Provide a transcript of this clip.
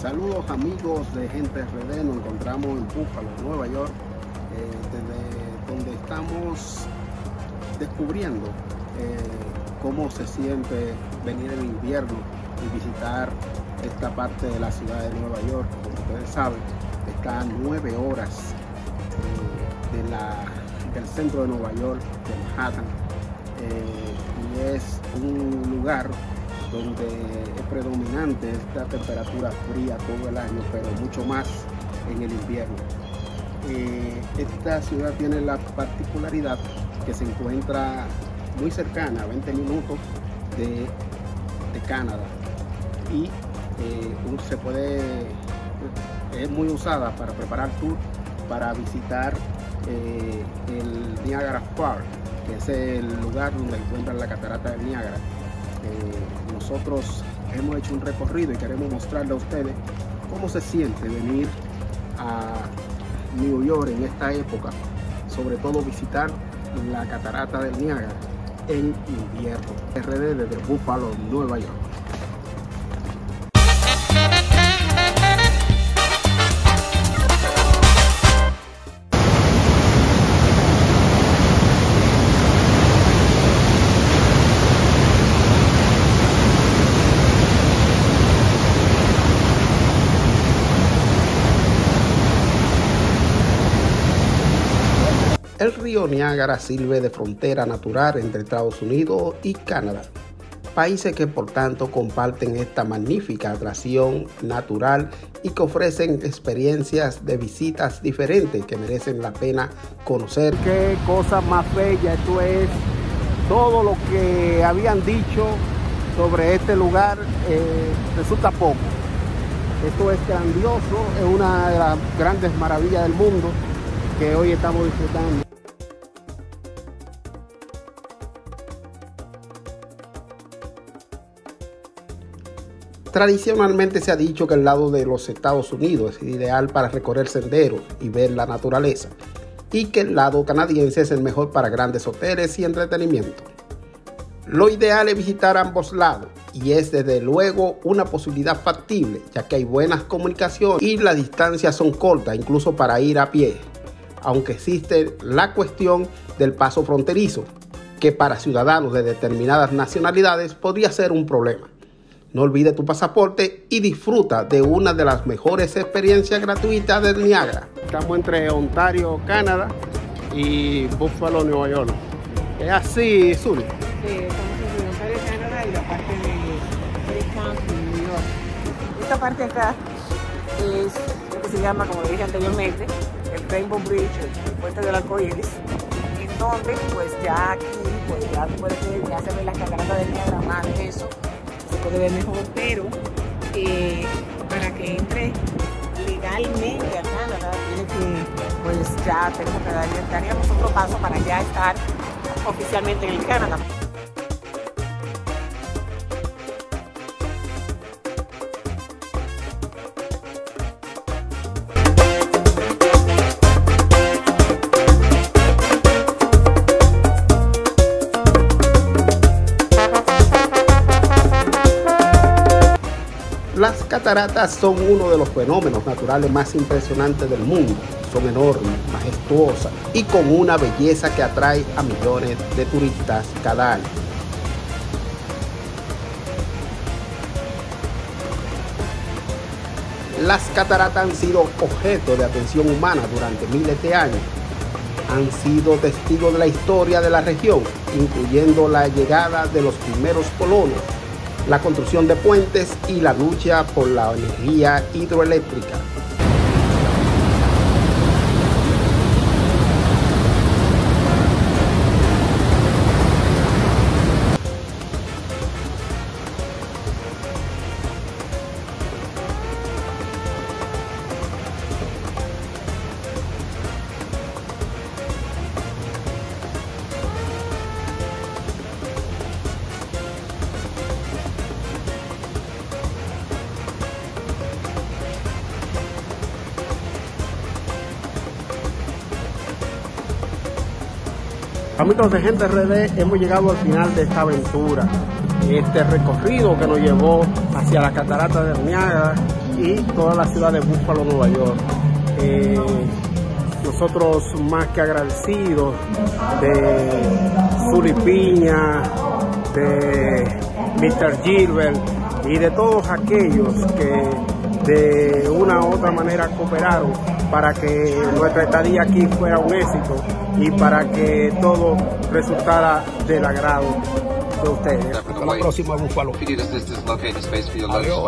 Saludos amigos de Gente RD, nos encontramos en Búfalo, Nueva York, eh, desde donde estamos descubriendo eh, cómo se siente venir en invierno y visitar esta parte de la ciudad de Nueva York. Como ustedes saben, está a nueve horas eh, del centro de Nueva York, de Manhattan, y es un lugar donde es predominante esta temperatura fría todo el año, pero mucho más en el invierno. Eh, esta ciudad tiene la particularidad que se encuentra muy cercana, a 20 minutos de, Canadá, y eh, se puede, es muy usada para preparar tour para visitar eh, el Niagara Park, que es el lugar donde encuentran la catarata del Niágara eh, nosotros hemos hecho un recorrido y queremos mostrarle a ustedes cómo se siente venir a New York en esta época, sobre todo visitar la catarata del Niágara en invierno. RD desde Buffalo, Nueva York. Río Niágara sirve de frontera natural entre Estados Unidos y Canadá, países que por tanto comparten esta magnífica atracción natural y que ofrecen experiencias de visitas diferentes que merecen la pena conocer. Qué cosa más bella, esto es todo lo que habían dicho sobre este lugar eh, resulta poco. Esto es grandioso, es una de las grandes maravillas del mundo que hoy estamos disfrutando. Tradicionalmente se ha dicho que el lado de los Estados Unidos es ideal para recorrer senderos y ver la naturaleza, y que el lado canadiense es el mejor para grandes hoteles y entretenimiento. Lo ideal es visitar ambos lados y es desde luego una posibilidad factible, ya que hay buenas comunicaciones y las distancias son cortas, incluso para ir a pie, aunque existe la cuestión del paso fronterizo, que para ciudadanos de determinadas nacionalidades podría ser un problema. No olvides tu pasaporte y disfruta de una de las mejores experiencias gratuitas del Niagara. Estamos entre Ontario, Canadá y Buffalo, Nueva York. ¿Es así, Zuli? Sí, estamos entre Ontario, Canadá y la parte de County, New York. Esta parte acá es lo que se llama, como dije anteriormente, el Rainbow Bridge, el puente del arco iris, en donde pues ya aquí, pues ya, puedes, ya se ve las cataratas del Niagara más de eso puede ver mejor, pero eh, para que entre legalmente a Canadá, tiene que, pues ya tenemos que dar, daríamos otro paso para ya estar oficialmente en el Canadá. Cataratas son uno de los fenómenos naturales más impresionantes del mundo. Son enormes, majestuosas y con una belleza que atrae a millones de turistas cada año. Las cataratas han sido objeto de atención humana durante miles de años. Han sido testigos de la historia de la región, incluyendo la llegada de los primeros colonos la construcción de puentes y la lucha por la energía hidroeléctrica. Amigos de Gente RD, hemos llegado al final de esta aventura, este recorrido que nos llevó hacia la catarata de Niágara y toda la ciudad de Búfalo, Nueva York. Eh, nosotros más que agradecidos de Zuli Piña, de Mr. Gilbert y de todos aquellos que de una u otra manera cooperaron para que nuestra estadía aquí fuera un éxito y para que todo resultara del agrado de ustedes. Hasta la próxima, Búfalo. Adiós.